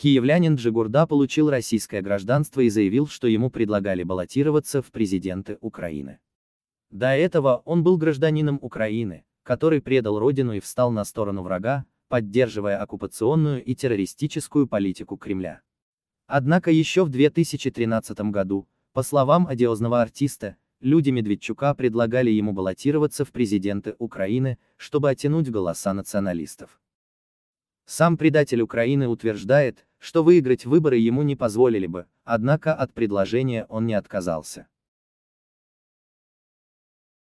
Киевлянин Джигурда получил российское гражданство и заявил, что ему предлагали баллотироваться в президенты Украины. До этого он был гражданином Украины, который предал родину и встал на сторону врага, поддерживая оккупационную и террористическую политику Кремля. Однако еще в 2013 году, по словам одиозного артиста, люди Медведчука предлагали ему баллотироваться в президенты Украины, чтобы оттянуть голоса националистов. Сам предатель Украины утверждает, что выиграть выборы ему не позволили бы, однако от предложения он не отказался.